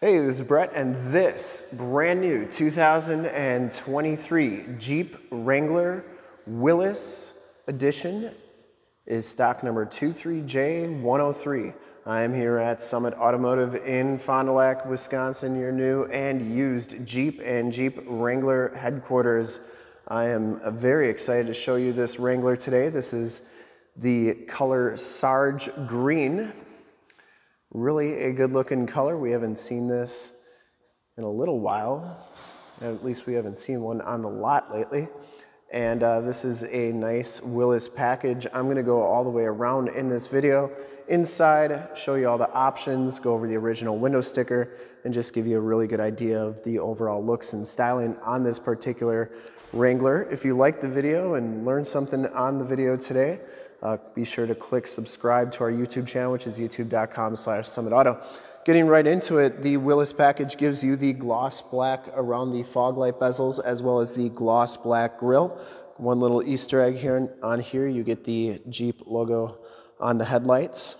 Hey, this is Brett, and this brand new 2023 Jeep Wrangler Willis Edition is stock number 23J103. I am here at Summit Automotive in Fond du Lac, Wisconsin, your new and used Jeep and Jeep Wrangler headquarters. I am very excited to show you this Wrangler today. This is the color Sarge Green Really a good looking color. We haven't seen this in a little while. At least we haven't seen one on the lot lately. And uh, this is a nice Willis package. I'm gonna go all the way around in this video. Inside, show you all the options, go over the original window sticker, and just give you a really good idea of the overall looks and styling on this particular Wrangler. If you liked the video and learned something on the video today, uh, be sure to click subscribe to our YouTube channel, which is youtube.com slash summitauto. Getting right into it, the Willis package gives you the gloss black around the fog light bezels as well as the gloss black grille. One little Easter egg here on here, you get the Jeep logo on the headlights.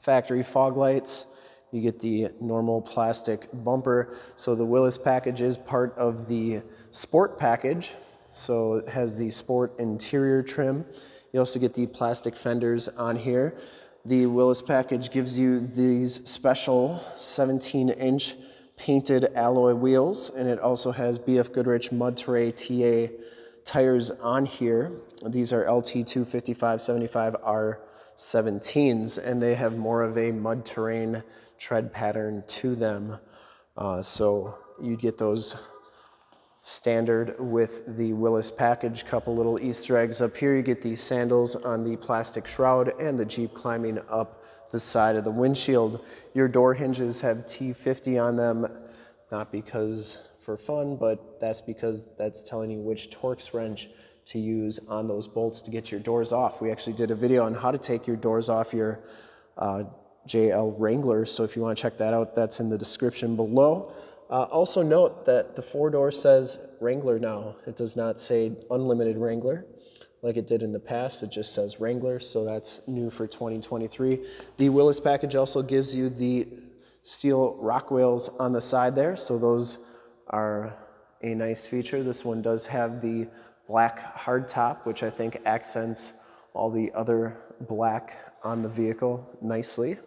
Factory fog lights, you get the normal plastic bumper. So the Willis package is part of the sport package. So it has the sport interior trim. You also get the plastic fenders on here. The Willis package gives you these special 17 inch painted alloy wheels and it also has BF Goodrich Mud Terrain TA tires on here. These are LT 255 75 R17s and they have more of a mud terrain tread pattern to them. Uh, so you'd get those standard with the Willis package. Couple little Easter eggs up here. You get these sandals on the plastic shroud and the Jeep climbing up the side of the windshield. Your door hinges have T50 on them, not because for fun, but that's because that's telling you which Torx wrench to use on those bolts to get your doors off. We actually did a video on how to take your doors off your uh, JL Wrangler, so if you want to check that out, that's in the description below. Uh, also note that the four door says Wrangler now. It does not say unlimited Wrangler like it did in the past. It just says Wrangler, so that's new for 2023. The Willis package also gives you the steel rock wheels on the side there, so those are a nice feature. This one does have the black hardtop, which I think accents all the other black on the vehicle nicely.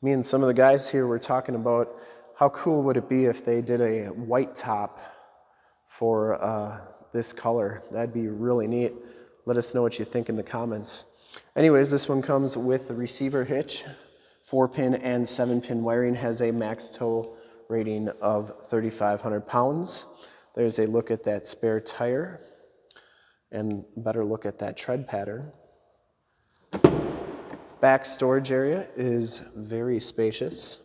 Me and some of the guys here were talking about how cool would it be if they did a white top for uh, this color? That'd be really neat. Let us know what you think in the comments. Anyways, this one comes with the receiver hitch, four pin and seven pin wiring, has a max tow rating of 3,500 pounds. There's a look at that spare tire and better look at that tread pattern. Back storage area is very spacious.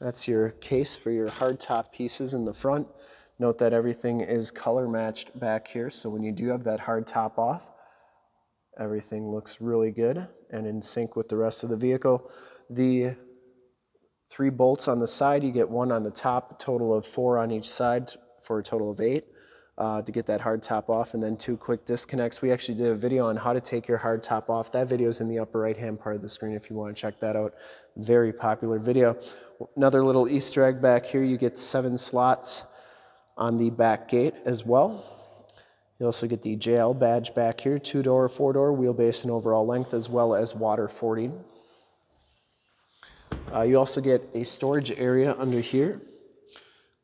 That's your case for your hardtop pieces in the front. Note that everything is color matched back here, so when you do have that hard top off, everything looks really good and in sync with the rest of the vehicle. The three bolts on the side, you get one on the top, a total of four on each side for a total of eight uh, to get that hard top off and then two quick disconnects. We actually did a video on how to take your hard top off. That video is in the upper right hand part of the screen if you want to check that out. Very popular video. Another little Easter egg back here, you get seven slots on the back gate as well. You also get the JL badge back here, two door, four door, wheelbase and overall length, as well as water fording. Uh, you also get a storage area under here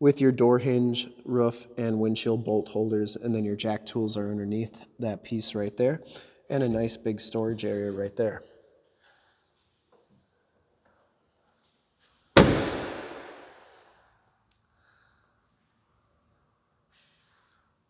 with your door hinge, roof, and windshield bolt holders, and then your jack tools are underneath that piece right there, and a nice big storage area right there.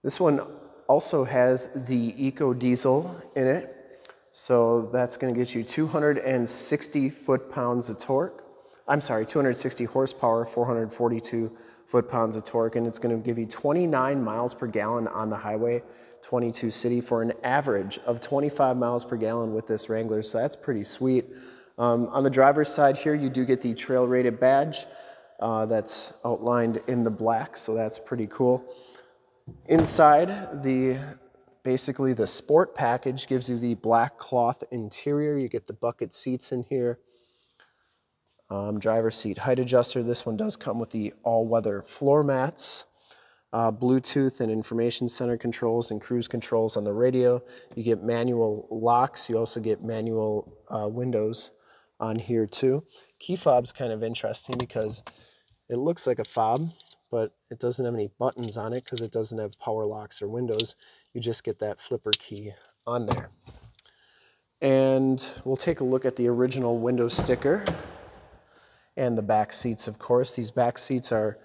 This one also has the Eco Diesel in it, so that's going to get you 260 foot-pounds of torque. I'm sorry, 260 horsepower, 442 foot-pounds of torque, and it's going to give you 29 miles per gallon on the highway, 22 city, for an average of 25 miles per gallon with this Wrangler, so that's pretty sweet. Um, on the driver's side here, you do get the trail rated badge uh, that's outlined in the black, so that's pretty cool. Inside, the basically the sport package gives you the black cloth interior. You get the bucket seats in here. Um, driver seat height adjuster. This one does come with the all-weather floor mats. Uh, Bluetooth and information center controls and cruise controls on the radio. You get manual locks. You also get manual uh, windows on here too. Key fob's kind of interesting because it looks like a fob, but it doesn't have any buttons on it because it doesn't have power locks or windows. You just get that flipper key on there. And we'll take a look at the original window sticker and the back seats, of course. These back seats are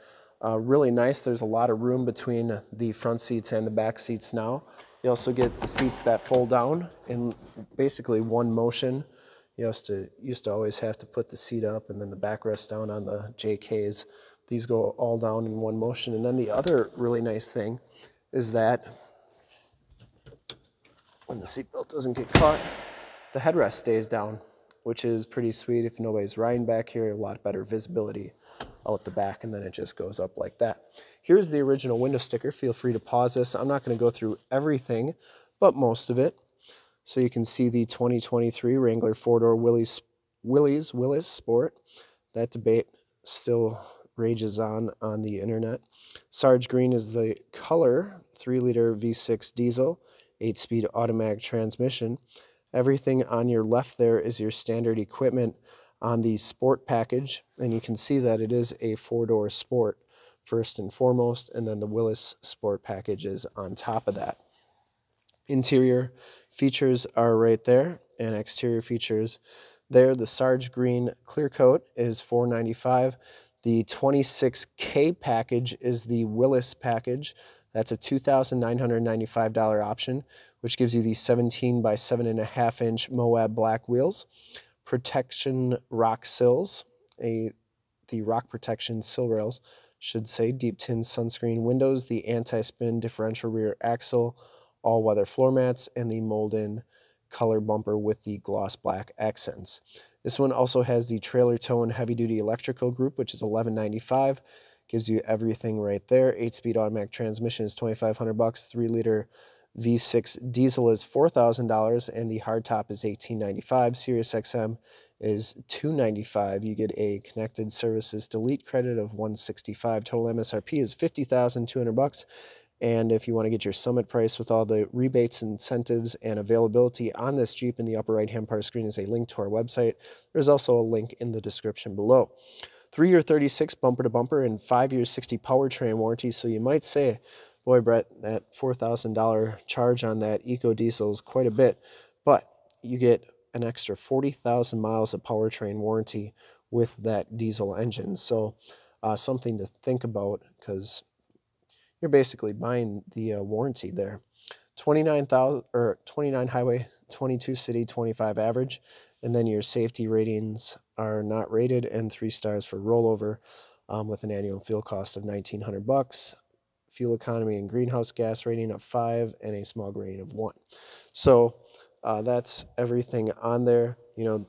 uh, really nice. There's a lot of room between the front seats and the back seats now. You also get the seats that fold down in basically one motion. You used to, used to always have to put the seat up and then the backrest down on the JKs. These go all down in one motion. And then the other really nice thing is that when the seatbelt doesn't get caught, the headrest stays down, which is pretty sweet if nobody's riding back here, a lot better visibility out the back and then it just goes up like that. Here's the original window sticker. Feel free to pause this. I'm not going to go through everything, but most of it. So you can see the 2023 Wrangler four-door Willys, Willys Willis Sport. That debate still rages on on the internet. Sarge Green is the color, 3-liter V6 diesel, 8-speed automatic transmission. Everything on your left there is your standard equipment on the sport package and you can see that it is a four-door sport first and foremost and then the Willis sport package is on top of that. Interior features are right there and exterior features there. The Sarge Green clear coat is 495 The 26K package is the Willis package. That's a $2,995 option, which gives you the 17 by 7.5 inch Moab black wheels protection rock sills, a the rock protection sill rails should say deep tint sunscreen windows, the anti-spin differential rear axle, all-weather floor mats, and the mold-in color bumper with the gloss black accents. This one also has the trailer tone heavy-duty electrical group, which is 1195 gives you everything right there. 8-speed automatic transmission is 2500 bucks, 3-liter V6 diesel is $4,000 and the hardtop is 1895. Sirius XM is 295. You get a connected services delete credit of 165. Total MSRP is 50,200 bucks. And if you want to get your summit price with all the rebates, incentives, and availability on this Jeep in the upper right-hand part of screen is a link to our website. There's also a link in the description below. Three-year 36 bumper to bumper and five-year 60 powertrain warranty. So you might say, boy, Brett, that $4,000 charge on that Eco Diesel is quite a bit, but you get an extra 40,000 miles of powertrain warranty with that diesel engine. So uh, something to think about because you're basically buying the uh, warranty there. 29,000 or 29 highway, 22 city, 25 average, and then your safety ratings are not rated and three stars for rollover um, with an annual fuel cost of 1900 bucks fuel economy and greenhouse gas rating of 5, and a smog rating of 1. So uh, that's everything on there. You know,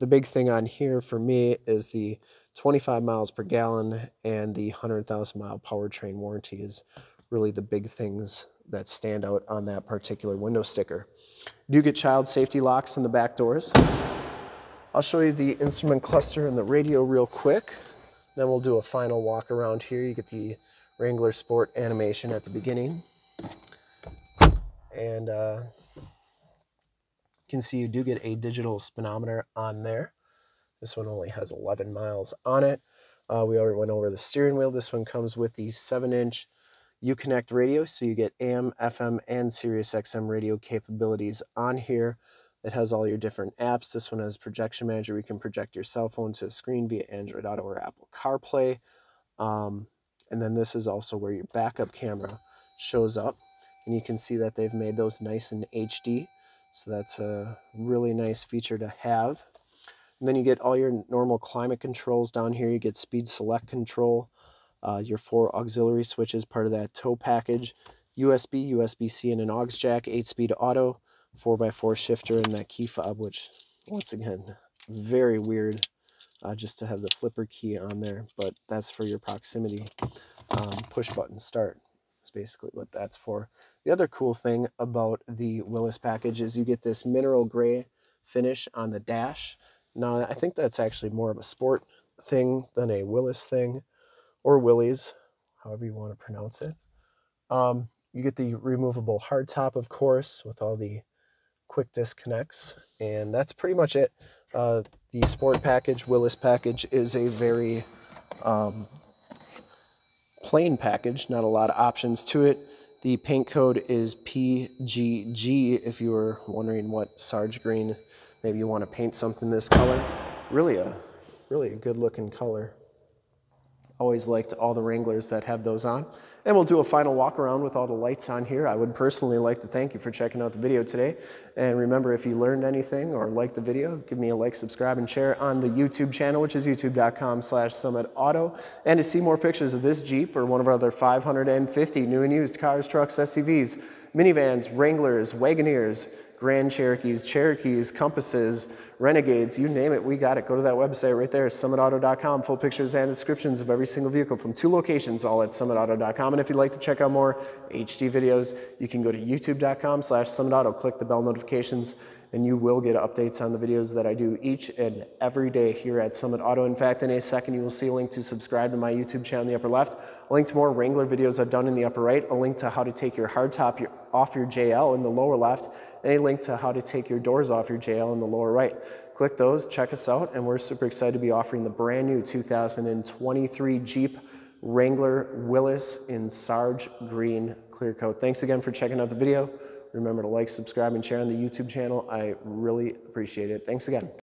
the big thing on here for me is the 25 miles per gallon and the 100,000 mile powertrain warranty is really the big things that stand out on that particular window sticker. You get child safety locks in the back doors. I'll show you the instrument cluster and the radio real quick. Then we'll do a final walk around here. You get the Wrangler Sport animation at the beginning. And uh, you can see you do get a digital speedometer on there. This one only has 11 miles on it. Uh, we already went over the steering wheel. This one comes with the 7-inch Uconnect radio, so you get AM, FM, and Sirius XM radio capabilities on here. It has all your different apps. This one has Projection Manager. You can project your cell phone to a screen via Android Auto or Apple CarPlay. Um, and then this is also where your backup camera shows up. And you can see that they've made those nice in HD. So that's a really nice feature to have. And then you get all your normal climate controls down here. You get speed select control, uh, your four auxiliary switches, part of that tow package, USB, USB-C, and an aux jack, 8-speed auto, 4x4 shifter, and that key fob, which, once again, very weird uh, just to have the flipper key on there, but that's for your proximity um, push button start. Is basically what that's for. The other cool thing about the Willis package is you get this mineral gray finish on the dash. Now, I think that's actually more of a sport thing than a Willis thing, or Willys, however you want to pronounce it. Um, you get the removable hardtop, of course, with all the quick disconnects, and that's pretty much it. Uh, the sport package, Willis package, is a very um, plain package, not a lot of options to it. The paint code is PGG if you were wondering what Sarge Green, maybe you want to paint something this color. Really a, really a good looking color. Always liked all the Wranglers that have those on. And we'll do a final walk around with all the lights on here. I would personally like to thank you for checking out the video today. And remember, if you learned anything or liked the video, give me a like, subscribe, and share on the YouTube channel, which is youtube.com slash summitauto. And to see more pictures of this Jeep or one of our other 550 new and used cars, trucks, SUVs, minivans, Wranglers, Wagoneers, Grand Cherokees, Cherokees, Compasses, Renegades, you name it, we got it. Go to that website right there, summitauto.com. Full pictures and descriptions of every single vehicle from two locations, all at summitauto.com. And if you'd like to check out more HD videos, you can go to youtube.com slash summitauto, click the bell notifications, and you will get updates on the videos that I do each and every day here at Summit Auto. In fact, in a second, you will see a link to subscribe to my YouTube channel in the upper left, a link to more Wrangler videos I've done in the upper right, a link to how to take your hardtop off your JL in the lower left, and a link to how to take your doors off your JL in the lower right. Click those, check us out, and we're super excited to be offering the brand new 2023 Jeep Wrangler Willis in Sarge Green Clear Coat. Thanks again for checking out the video. Remember to like, subscribe, and share on the YouTube channel. I really appreciate it. Thanks again.